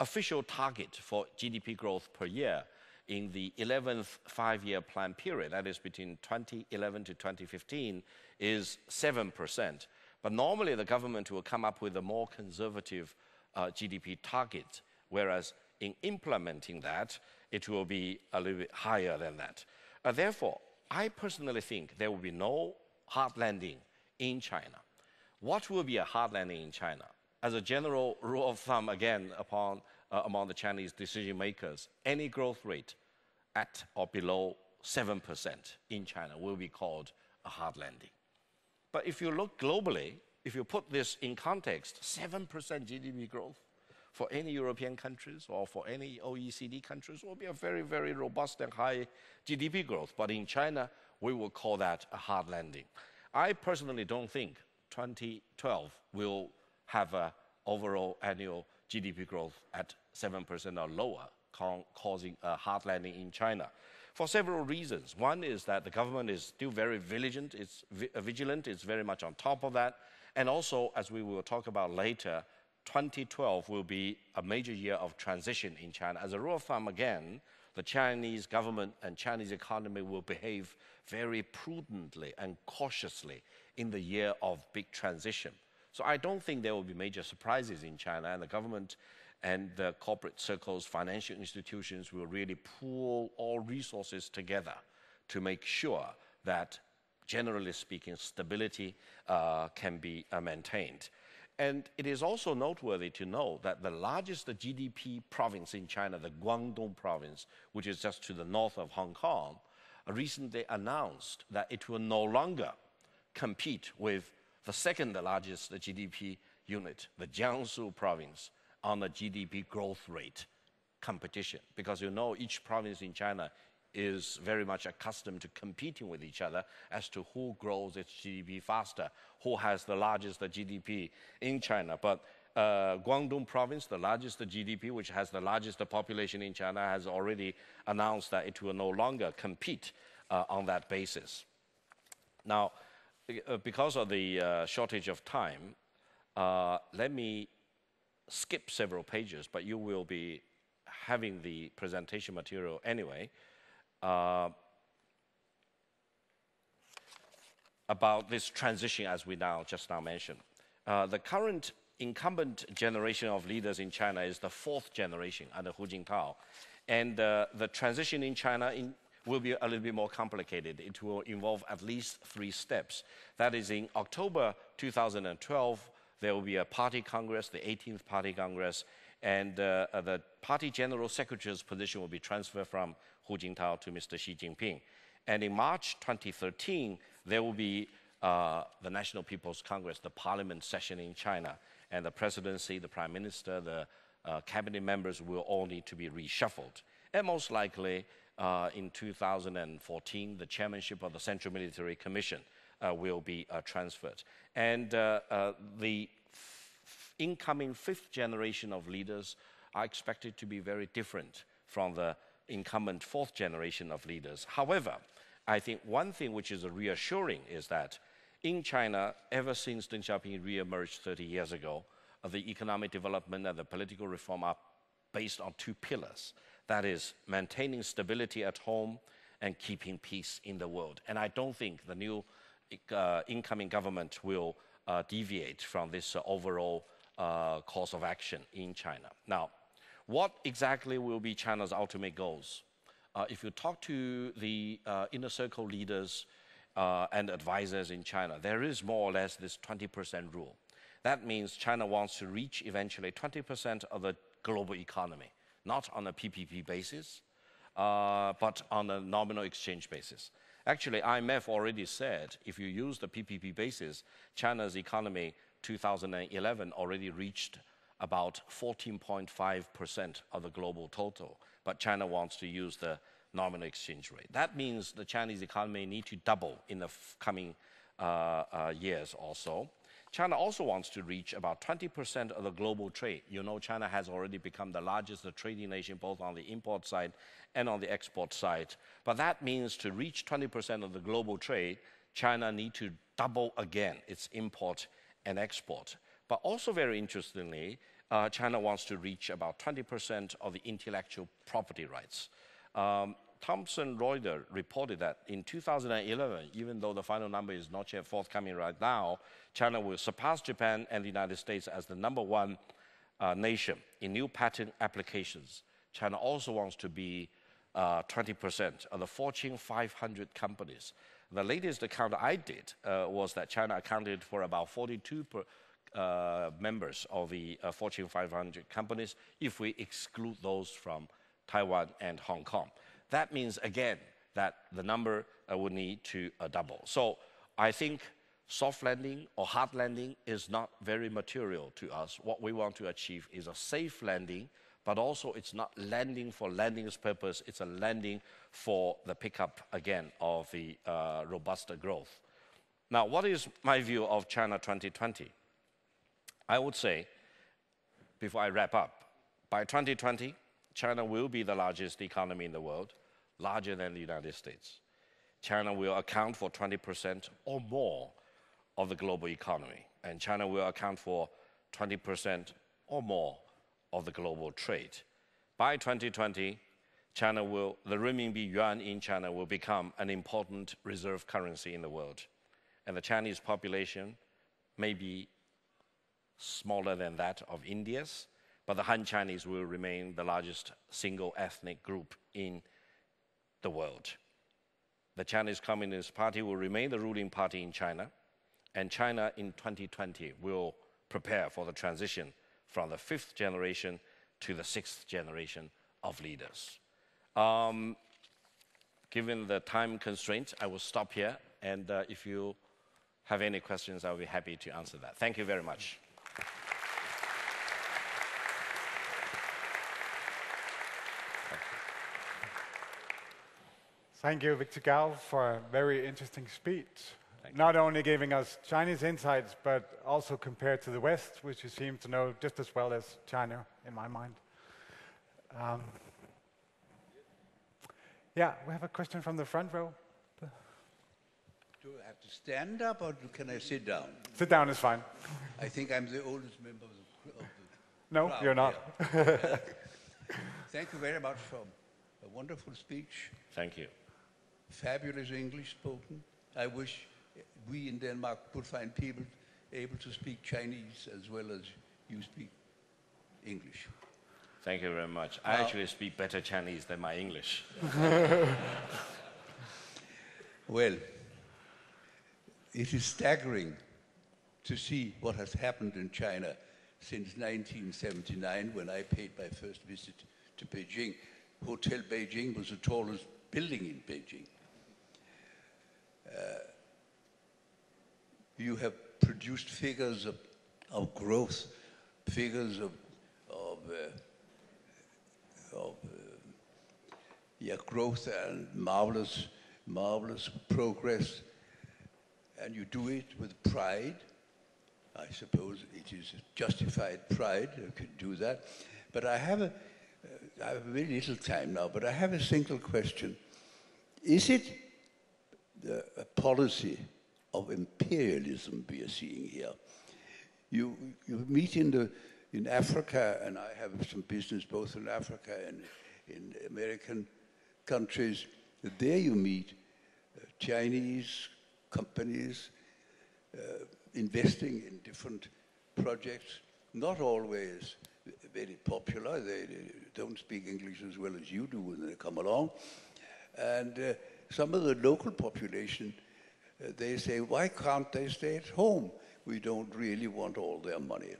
official target for GDP growth per year in the 11th five-year plan period, that is between 2011 to 2015, is 7%. But normally the government will come up with a more conservative uh, GDP target, whereas in implementing that, it will be a little bit higher than that. Uh, therefore, I personally think there will be no hard landing in China. What will be a hard landing in China? As a general rule of thumb, again, upon, uh, among the Chinese decision makers, any growth rate at or below 7% in China will be called a hard landing. But if you look globally, if you put this in context, 7% GDP growth for any European countries or for any OECD countries will be a very, very robust and high GDP growth. But in China, we will call that a hard landing. I personally don't think 2012 will have an overall annual GDP growth at 7% or lower, causing a hard landing in China for several reasons. One is that the government is still very vigilant, it's vigilant, it's very much on top of that. And also, as we will talk about later, 2012 will be a major year of transition in China. As a rule of thumb, again, the Chinese government and Chinese economy will behave very prudently and cautiously in the year of big transition. So I don't think there will be major surprises in China, and the government and the corporate circles, financial institutions will really pool all resources together to make sure that, generally speaking, stability uh, can be uh, maintained. And it is also noteworthy to know that the largest GDP province in China, the Guangdong province, which is just to the north of Hong Kong, recently announced that it will no longer compete with the second largest GDP unit, the Jiangsu province, on the GDP growth rate competition. Because you know each province in China is very much accustomed to competing with each other as to who grows its GDP faster, who has the largest GDP in China. But uh, Guangdong province, the largest GDP, which has the largest population in China, has already announced that it will no longer compete uh, on that basis. Now, uh, because of the uh, shortage of time, uh, let me skip several pages, but you will be having the presentation material anyway. Uh, about this transition as we now just now mentioned. Uh, the current incumbent generation of leaders in China is the fourth generation under Hu Jintao. And uh, the transition in China in, will be a little bit more complicated. It will involve at least three steps. That is, in October 2012, there will be a party congress, the 18th Party Congress, and uh, the party general secretary's position will be transferred from Hu Jintao to Mr. Xi Jinping. And in March 2013, there will be uh, the National People's Congress, the parliament session in China, and the presidency, the prime minister, the uh, cabinet members will all need to be reshuffled. And most likely, uh, in 2014, the chairmanship of the Central Military Commission uh, will be uh, transferred. And uh, the incoming fifth generation of leaders are expected to be very different from the incumbent fourth generation of leaders. However, I think one thing which is reassuring is that in China, ever since Deng Xiaoping re-emerged 30 years ago, the economic development and the political reform are based on two pillars. That is, maintaining stability at home and keeping peace in the world. And I don't think the new uh, incoming government will uh, deviate from this uh, overall course of action in China. Now, what exactly will be China's ultimate goals? Uh, if you talk to the uh, inner circle leaders uh, and advisors in China, there is more or less this 20% rule. That means China wants to reach eventually 20% of the global economy, not on a PPP basis, uh, but on a nominal exchange basis. Actually, IMF already said if you use the PPP basis, China's economy 2011 already reached about 14.5% of the global total, but China wants to use the nominal exchange rate. That means the Chinese economy need to double in the coming uh, uh, years also. China also wants to reach about 20% of the global trade. You know, China has already become the largest trading nation both on the import side and on the export side. But that means to reach 20% of the global trade, China need to double again its import and export. But also very interestingly, uh, China wants to reach about 20% of the intellectual property rights. Um, Thomson Reuters reported that in 2011, even though the final number is not yet forthcoming right now, China will surpass Japan and the United States as the number one uh, nation in new patent applications. China also wants to be uh, 20% of the Fortune 500 companies. The latest account I did uh, was that China accounted for about 42 per, uh, members of the uh, Fortune 500 companies if we exclude those from Taiwan and Hong Kong. That means, again, that the number uh, would need to uh, double. So I think soft landing or hard landing is not very material to us. What we want to achieve is a safe landing, but also it's not landing for landing's purpose, it's a landing for the pickup again of the uh, robust growth. Now, what is my view of China 2020? I would say before I wrap up, by 2020, China will be the largest economy in the world, larger than the United States. China will account for 20% or more of the global economy, and China will account for 20% or more of the global trade. By 2020, China will, the renminbi yuan in China will become an important reserve currency in the world. And the Chinese population may be smaller than that of India's, but the Han Chinese will remain the largest single ethnic group in the world. The Chinese Communist Party will remain the ruling party in China, and China in 2020 will prepare for the transition from the fifth generation to the sixth generation of leaders. Um, given the time constraints, I will stop here, and uh, if you have any questions, I'll be happy to answer that. Thank you very much. Thank you, Victor Gao, for a very interesting speech. Not only giving us Chinese insights, but also compared to the West, which you seem to know just as well as China, in my mind. Um, yeah, we have a question from the front row. Do I have to stand up or can I sit down? Sit down is fine. I think I'm the oldest member of the, of the No, crowd you're not. here. [LAUGHS] Thank you very much for a wonderful speech. Thank you. Fabulous English spoken. I wish we in Denmark could find people able to speak Chinese as well as you speak English. Thank you very much. I actually speak better Chinese than my English. [LAUGHS] Well, it is staggering to see what has happened in China since 1979 when I paid my first visit to Beijing. Hotel Beijing was the tallest building in Beijing. Uh, you have produced figures of, of growth, figures of, of, uh, of uh, yeah, growth and marvelous, marvelous progress, and you do it with pride. I suppose it is justified pride. You can do that, but I have a, I have very little time now. But I have a single question: Is it the policy of imperialism we are seeing here? You you meet in the in Africa, and I have some business both in Africa and in American countries. There you meet uh, Chinese companies uh, investing in different projects, not always very popular. They, they don't speak English as well as you do when they come along. And uh, some of the local population, uh, they say, why can't they stay at home? We don't really want all their money.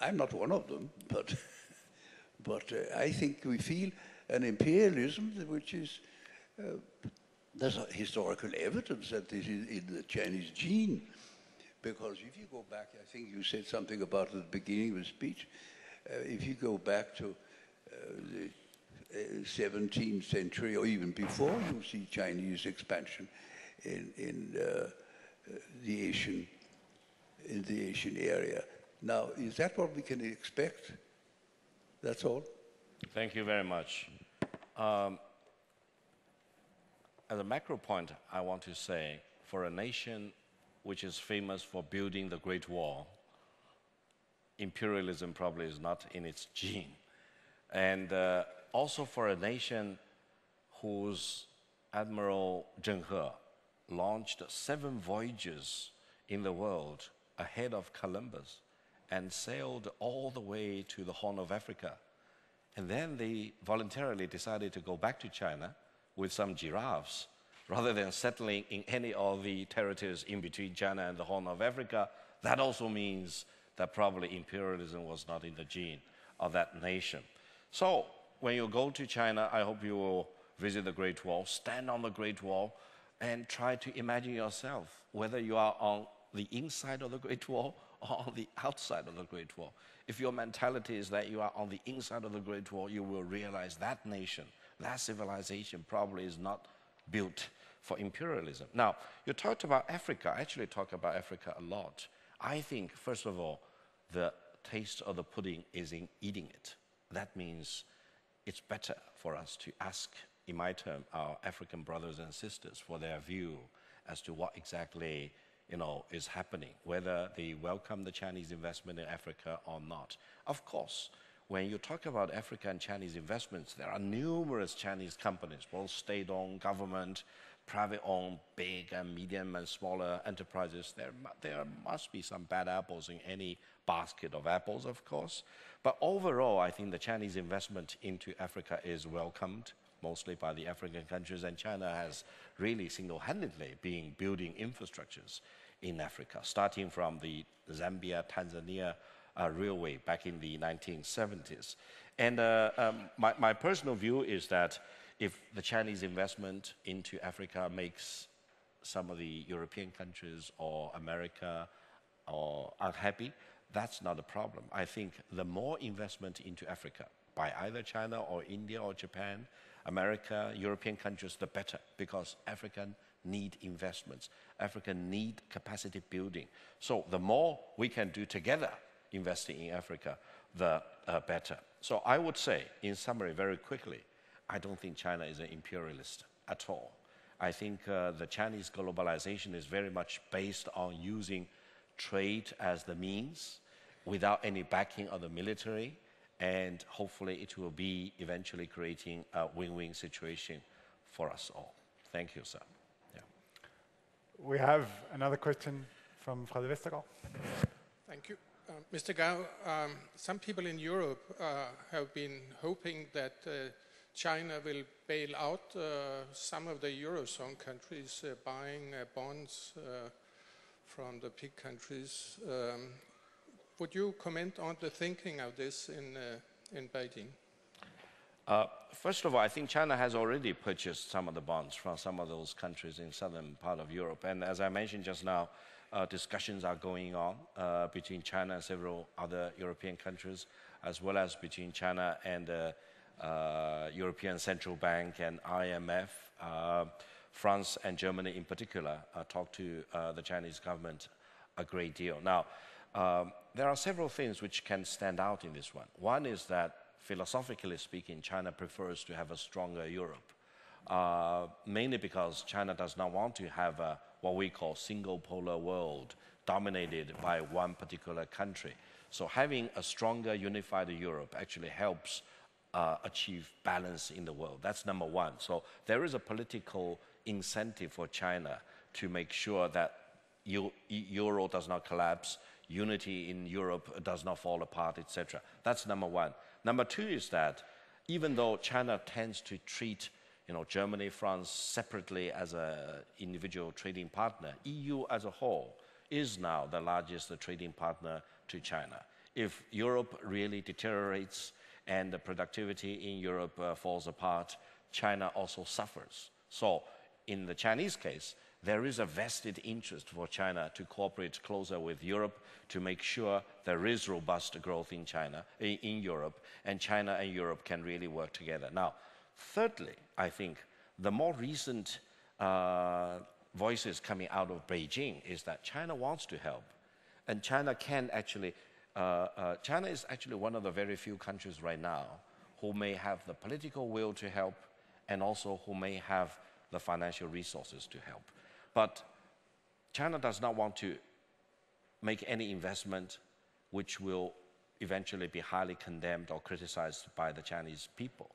I'm not one of them, [LAUGHS] but, but uh, I think we feel an imperialism which is, uh, there's historical evidence that this is in the Chinese gene. Because if you go back, I think you said something about at the beginning of the speech, uh, if you go back to uh, the 17th century or even before, you see Chinese expansion in, in uh, uh, the Asian in the Asian area. Now, is that what we can expect? That's all. Thank you very much. Um, as a macro point, I want to say for a nation which is famous for building the Great Wall, imperialism probably is not in its gene. And uh, also for a nation whose Admiral Zheng He launched seven voyages in the world ahead of Columbus and sailed all the way to the Horn of Africa. And then they voluntarily decided to go back to China with some giraffes rather than settling in any of the territories in between China and the Horn of Africa. That also means that probably imperialism was not in the gene of that nation. So when you go to China, I hope you will visit the Great Wall, stand on the Great Wall, and try to imagine yourself whether you are on the inside of the Great Wall or on the outside of the Great Wall. If your mentality is that you are on the inside of the Great Wall, you will realize that nation, that civilization probably is not built for imperialism. Now, you talked about Africa. I actually talk about Africa a lot. I think, first of all, the taste of the pudding is in eating it. That means it's better for us to ask, in my term, our African brothers and sisters for their view as to what exactly you know, is happening, whether they welcome the Chinese investment in Africa or not. Of course, when you talk about Africa and Chinese investments, there are numerous Chinese companies, both state-owned, government, private-owned, big and medium and smaller enterprises. There, there must be some bad apples in any basket of apples, of course. But overall, I think the Chinese investment into Africa is welcomed mostly by the African countries, and China has really single-handedly been building infrastructures in Africa, starting from the Zambia, Tanzania uh, railway back in the 1970s. And uh, um, my, my personal view is that if the Chinese investment into Africa makes some of the European countries or America or unhappy, that's not a problem. I think the more investment into Africa by either China or India or Japan, America, European countries, the better, because African need investments. Africa need capacity building. So the more we can do together investing in Africa, the uh, better. So I would say, in summary, very quickly, I don't think China is an imperialist at all. I think uh, the Chinese globalization is very much based on using trade as the means without any backing of the military, and hopefully it will be eventually creating a win-win situation for us all. Thank you, sir. We have another question from Frode Vestergaard. Thank you. Uh, Mr. Gao, um, some people in Europe uh, have been hoping that uh, China will bail out uh, some of the Eurozone countries uh, buying uh, bonds from the big countries. Um, would you comment on the thinking of this in, in Beijing? Uh, first of all, I think China has already purchased some of the bonds from some of those countries in southern part of Europe. And as I mentioned just now, uh, discussions are going on uh, between China and several other European countries, as well as between China and the uh, European Central Bank and IMF. Uh, France and Germany in particular talk to the Chinese government a great deal. Now, um, there are several things which can stand out in this one. One is that philosophically speaking, China prefers to have a stronger Europe, uh, mainly because China does not want to have a, what we call single polar world dominated by one particular country. So having a stronger unified Europe actually helps uh, achieve balance in the world. That's number one. So there is a political incentive for China to make sure that Euro does not collapse, unity in Europe does not fall apart, etc. That's number one. Number two is that even though China tends to treat you know, Germany, France separately as an individual trading partner, EU as a whole is now the largest trading partner to China. If Europe really deteriorates and the productivity in Europe uh, falls apart, China also suffers. So in the Chinese case, there is a vested interest for China to cooperate closer with Europe to make sure there is robust growth in China, in Europe, and China and Europe can really work together. Now, thirdly, I think the more recent uh, voices coming out of Beijing is that China wants to help, and China can actually. Uh, uh, China is actually one of the very few countries right now who may have the political will to help, and also who may have the financial resources to help. But China does not want to make any investment which will eventually be highly condemned or criticized by the Chinese people.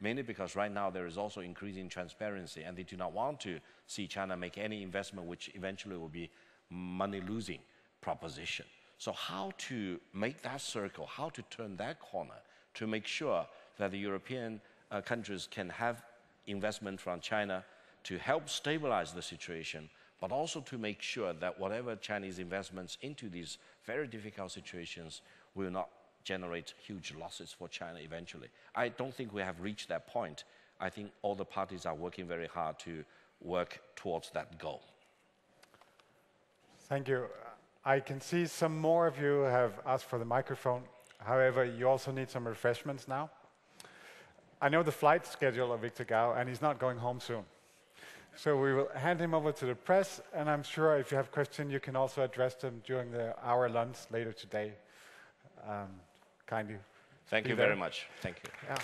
Mainly because right now there is also increasing transparency and they do not want to see China make any investment which eventually will be money losing proposition. So how to make that circle, how to turn that corner to make sure that the European uh, countries can have investment from China to help stabilize the situation, but also to make sure that whatever Chinese investments into these very difficult situations will not generate huge losses for China eventually. I don't think we have reached that point. I think all the parties are working very hard to work towards that goal. Thank you. I can see some more of you have asked for the microphone. However, you also need some refreshments now. I know the flight schedule of Victor Gao, and he's not going home soon. So we will hand him over to the press, and I'm sure if you have questions, you can also address them during the hour lunch later today. um, kindly. Thank be you there. very much. Thank you. Yeah.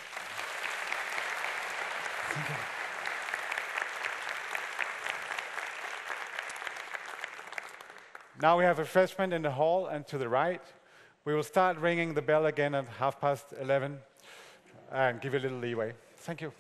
Thank you. Now we have refreshment in the hall and to the right. We will start ringing the bell again at half past 11 and give you a little leeway. Thank you.